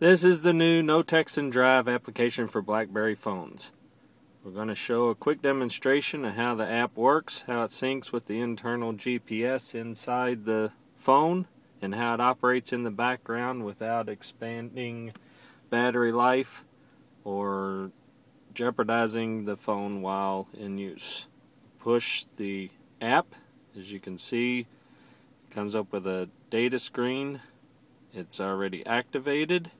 This is the new No Text and Drive application for BlackBerry phones. We're going to show a quick demonstration of how the app works, how it syncs with the internal GPS inside the phone, and how it operates in the background without expanding battery life or jeopardizing the phone while in use. Push the app, as you can see, it comes up with a data screen. It's already activated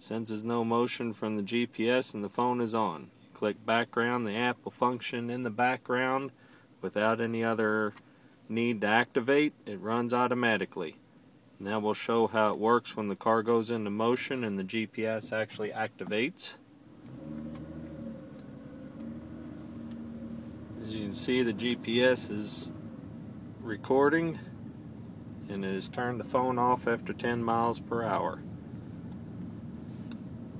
senses no motion from the GPS and the phone is on. Click background, the app will function in the background without any other need to activate. It runs automatically. Now we'll show how it works when the car goes into motion and the GPS actually activates. As you can see the GPS is recording and it has turned the phone off after 10 miles per hour.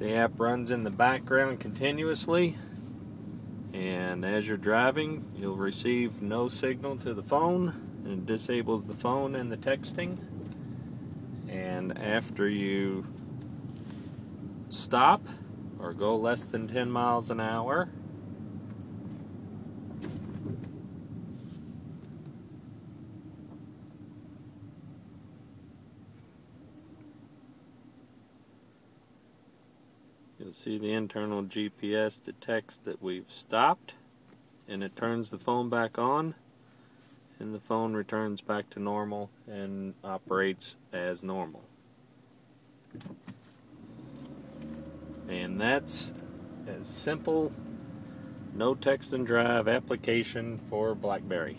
The app runs in the background continuously, and as you're driving, you'll receive no signal to the phone, and it disables the phone and the texting. And after you stop or go less than 10 miles an hour, You'll see the internal GPS detects that we've stopped and it turns the phone back on and the phone returns back to normal and operates as normal. And that's a simple no text and drive application for BlackBerry.